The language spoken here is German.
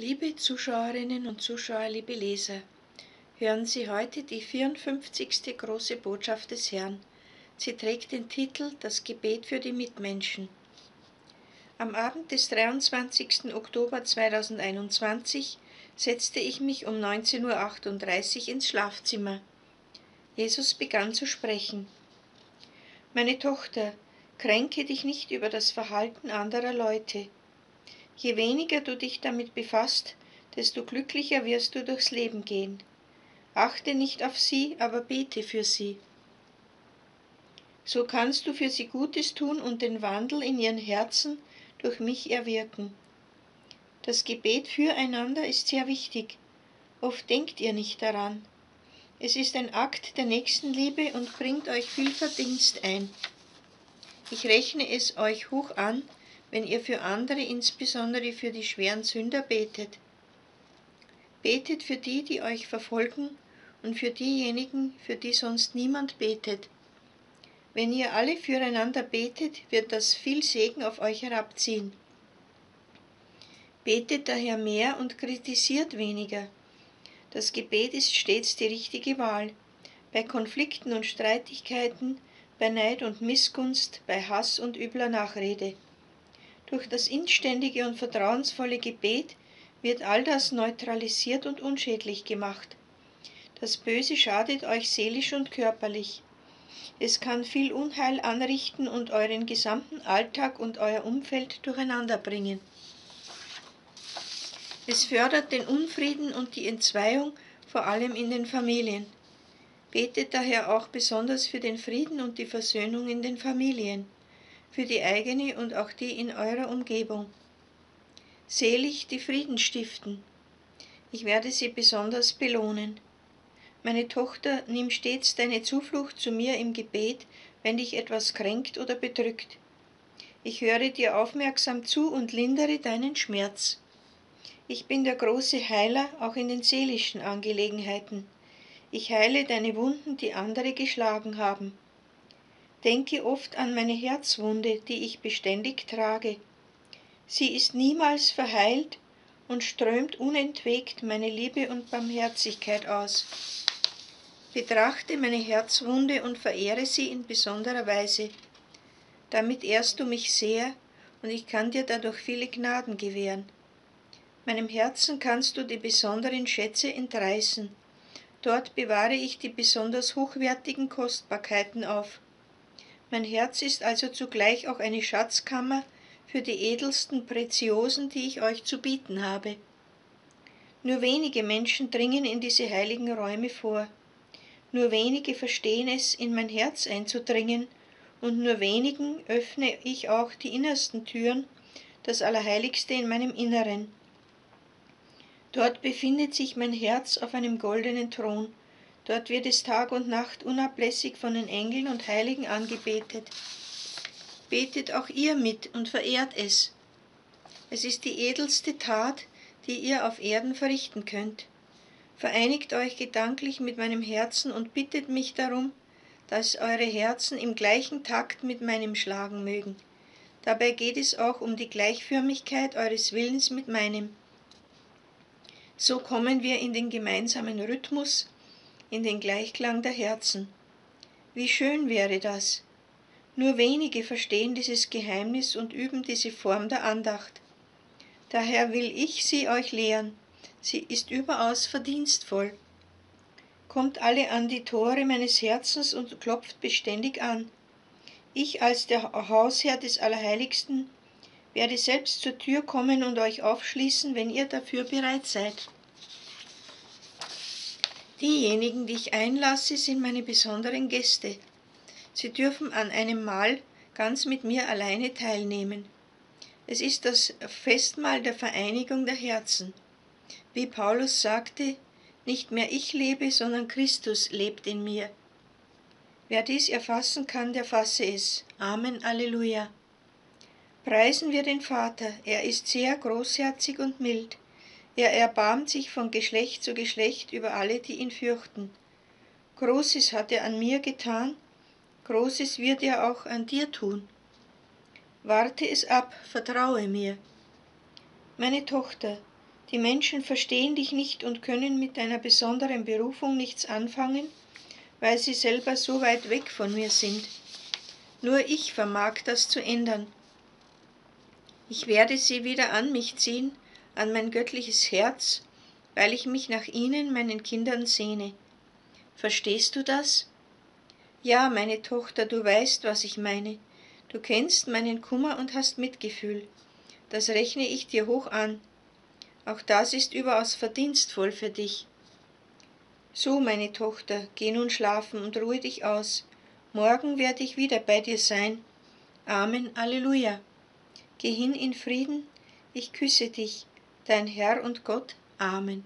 Liebe Zuschauerinnen und Zuschauer, liebe Leser, hören Sie heute die 54. große Botschaft des Herrn. Sie trägt den Titel Das Gebet für die Mitmenschen. Am Abend des 23. Oktober 2021 setzte ich mich um 19.38 Uhr ins Schlafzimmer. Jesus begann zu sprechen. Meine Tochter, kränke dich nicht über das Verhalten anderer Leute. Je weniger du dich damit befasst, desto glücklicher wirst du durchs Leben gehen. Achte nicht auf sie, aber bete für sie. So kannst du für sie Gutes tun und den Wandel in ihren Herzen durch mich erwirken. Das Gebet füreinander ist sehr wichtig. Oft denkt ihr nicht daran. Es ist ein Akt der Nächstenliebe und bringt euch viel Verdienst ein. Ich rechne es euch hoch an, wenn ihr für andere, insbesondere für die schweren Sünder, betet. Betet für die, die euch verfolgen und für diejenigen, für die sonst niemand betet. Wenn ihr alle füreinander betet, wird das viel Segen auf euch herabziehen. Betet daher mehr und kritisiert weniger. Das Gebet ist stets die richtige Wahl. Bei Konflikten und Streitigkeiten, bei Neid und Missgunst, bei Hass und übler Nachrede. Durch das inständige und vertrauensvolle Gebet wird all das neutralisiert und unschädlich gemacht. Das Böse schadet euch seelisch und körperlich. Es kann viel Unheil anrichten und euren gesamten Alltag und euer Umfeld durcheinander bringen. Es fördert den Unfrieden und die Entzweiung, vor allem in den Familien. Betet daher auch besonders für den Frieden und die Versöhnung in den Familien, für die eigene und auch die in eurer Umgebung. Selig die Frieden stiften. Ich werde sie besonders belohnen. Meine Tochter, nimm stets deine Zuflucht zu mir im Gebet, wenn dich etwas kränkt oder bedrückt. Ich höre dir aufmerksam zu und lindere deinen Schmerz. Ich bin der große Heiler auch in den seelischen Angelegenheiten. Ich heile deine Wunden, die andere geschlagen haben. Denke oft an meine Herzwunde, die ich beständig trage. Sie ist niemals verheilt und strömt unentwegt meine Liebe und Barmherzigkeit aus. Betrachte meine Herzwunde und verehre sie in besonderer Weise. Damit ehrst du mich sehr und ich kann dir dadurch viele Gnaden gewähren. Meinem Herzen kannst du die besonderen Schätze entreißen. Dort bewahre ich die besonders hochwertigen Kostbarkeiten auf. Mein Herz ist also zugleich auch eine Schatzkammer für die edelsten Preziosen, die ich euch zu bieten habe. Nur wenige Menschen dringen in diese heiligen Räume vor. Nur wenige verstehen es, in mein Herz einzudringen, und nur wenigen öffne ich auch die innersten Türen, das Allerheiligste in meinem Inneren. Dort befindet sich mein Herz auf einem goldenen Thron. Dort wird es Tag und Nacht unablässig von den Engeln und Heiligen angebetet. Betet auch ihr mit und verehrt es. Es ist die edelste Tat, die ihr auf Erden verrichten könnt. Vereinigt euch gedanklich mit meinem Herzen und bittet mich darum, dass eure Herzen im gleichen Takt mit meinem schlagen mögen. Dabei geht es auch um die Gleichförmigkeit eures Willens mit meinem. So kommen wir in den gemeinsamen Rhythmus, in den Gleichklang der Herzen. Wie schön wäre das! Nur wenige verstehen dieses Geheimnis und üben diese Form der Andacht. Daher will ich sie euch lehren. Sie ist überaus verdienstvoll. Kommt alle an die Tore meines Herzens und klopft beständig an. Ich als der Hausherr des Allerheiligsten werde selbst zur Tür kommen und euch aufschließen, wenn ihr dafür bereit seid. Diejenigen, die ich einlasse, sind meine besonderen Gäste. Sie dürfen an einem Mahl ganz mit mir alleine teilnehmen. Es ist das Festmahl der Vereinigung der Herzen. Wie Paulus sagte, nicht mehr ich lebe, sondern Christus lebt in mir. Wer dies erfassen kann, der fasse es. Amen, Alleluia. Preisen wir den Vater, er ist sehr großherzig und mild. Er erbarmt sich von Geschlecht zu Geschlecht über alle, die ihn fürchten. Großes hat er an mir getan, Großes wird er auch an dir tun. Warte es ab, vertraue mir. Meine Tochter, Die Menschen verstehen dich nicht und können mit deiner besonderen Berufung nichts anfangen, weil sie selber so weit weg von mir sind. Nur ich vermag das zu ändern. Ich werde sie wieder an mich ziehen, an mein göttliches Herz, weil ich mich nach ihnen, meinen Kindern, sehne. Verstehst du das? Ja, meine Tochter, du weißt, was ich meine. Du kennst meinen Kummer und hast Mitgefühl. Das rechne ich dir hoch an. Auch das ist überaus verdienstvoll für dich. So, meine Tochter, geh nun schlafen und ruhe dich aus. Morgen werde ich wieder bei dir sein. Amen, Alleluja. Geh hin in Frieden, ich küsse dich, dein Herr und Gott. Amen.